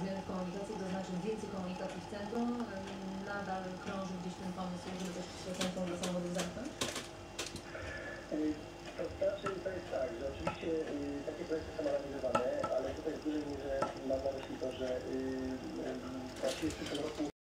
zmiany komunikacji, to znaczy więcej komunikacji w centrum. Nadal krąży gdzieś ten pomysł, żeby też e, to centrum dla samochodów zamknąć. To znaczy, to jest tak, że oczywiście y, takie projekty są realizowane, ale tutaj w dużej mierze mam na myśli to, że y, y, właściwie przy